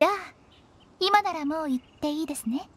じゃあ今ならもう行っていいですね。